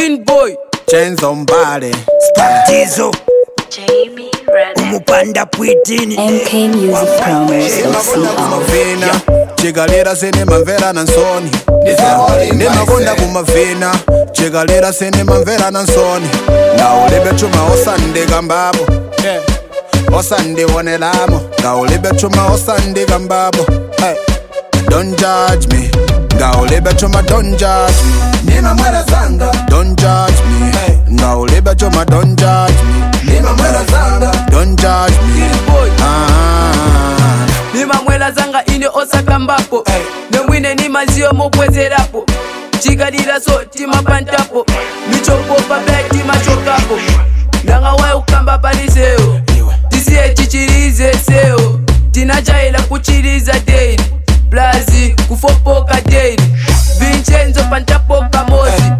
Tin Boy Chains on Bale Spark Diesel Jamie Redd Umupanda Puitini MK Music Promise of chegalera sene mamvera na nsoni nemakonda kumavina chegalera sene mamvera na nsoni ngaulibechuma osande kambabo osandionelamo ngaulibechuma osande kambabo hey. don't judge me Ah. ni mamwela zanga ine osakambapo nengwine ni maziyo mobwezerapo cikaliraso timapantapo micopopa pe timacokapo ndanga wayi kukamba paliseo oh. tisiye cicilize seo oh. tinacayila kuciliza teli plus Jane Vincenzo pantapo kamozi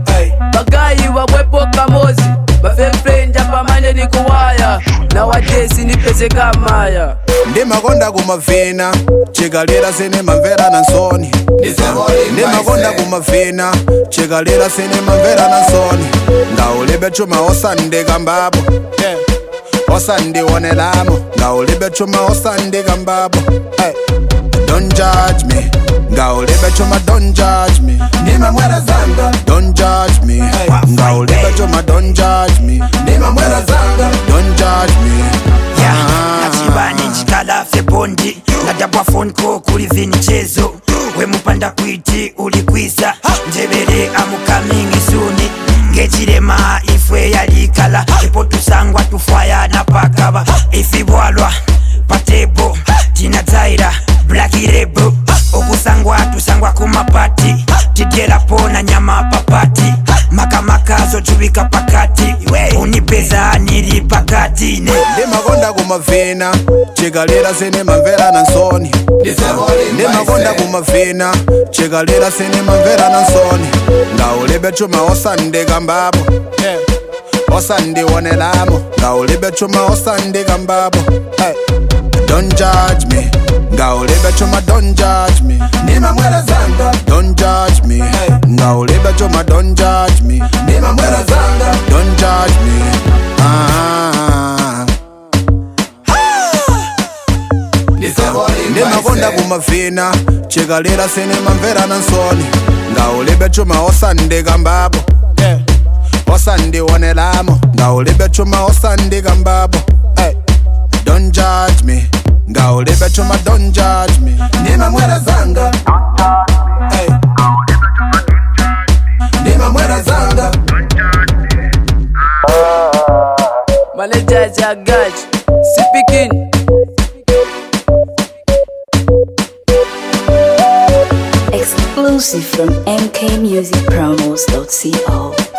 Bagai wabwepo kamozi Bafemfrenja pamane ni kuwaya Na watesi ni pese kamaya ndimakonda kumavina chikalira sinimamvera na nsoni ndimakonda kumavina chikalira sinimamvera na nsoni ngaulibe chuma osandikambapo yeah. osandionelamo ngaulibe chuma osandikambapo hey. don't judge me Ngaolebe choma, don't judge me. Nima mwela zanga. Don't judge me. Ngaolebe choma, don't judge me. Nima mwela zanga. Don't judge me. Yeah, ah. nachibane chikala febondi. Nadabwa phone call kuli vinichezo. We mupanda kwiti ulikwisa. Njebele amu coming soon. ngechirema ifwe yalikala tufwaya na pakaba pakava ifibwalwa kuvika pakati unibeza niri pakati ndemakonda kumavhena chekalera senemamverana nsoni ndemakonda kumavhena chekalera senemamverana nsoni ngaulebe chuma osandekambabo osandionelamo ngaulebe chuma osandekambabo don't judge me ngaulebe chuma don't judge me ndimamwera zanga mumavina chikalira sinemamverana nsoni ndaulibe chuma osandikambabo eh, osandionelamo ndaulibe chuma osandikambabo eh, don judge me ngaulibe chuma don judge me ndimamwera zanga eh, ndimamwera zanga malejaja exclusive from mkmusicpromos.co.